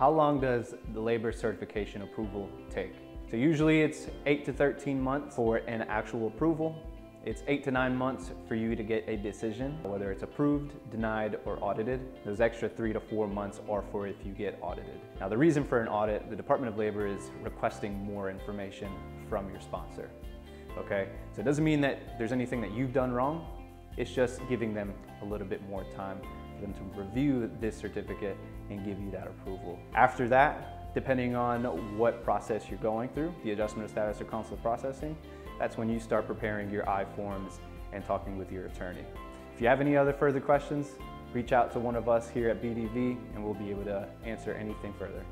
How long does the labor certification approval take? So usually it's 8 to 13 months for an actual approval. It's 8 to 9 months for you to get a decision, whether it's approved, denied, or audited. Those extra 3 to 4 months are for if you get audited. Now the reason for an audit, the Department of Labor is requesting more information from your sponsor. Okay, so it doesn't mean that there's anything that you've done wrong, it's just giving them a little bit more time them to review this certificate and give you that approval. After that, depending on what process you're going through, the adjustment of status or consular processing, that's when you start preparing your I-forms and talking with your attorney. If you have any other further questions, reach out to one of us here at BDV and we'll be able to answer anything further.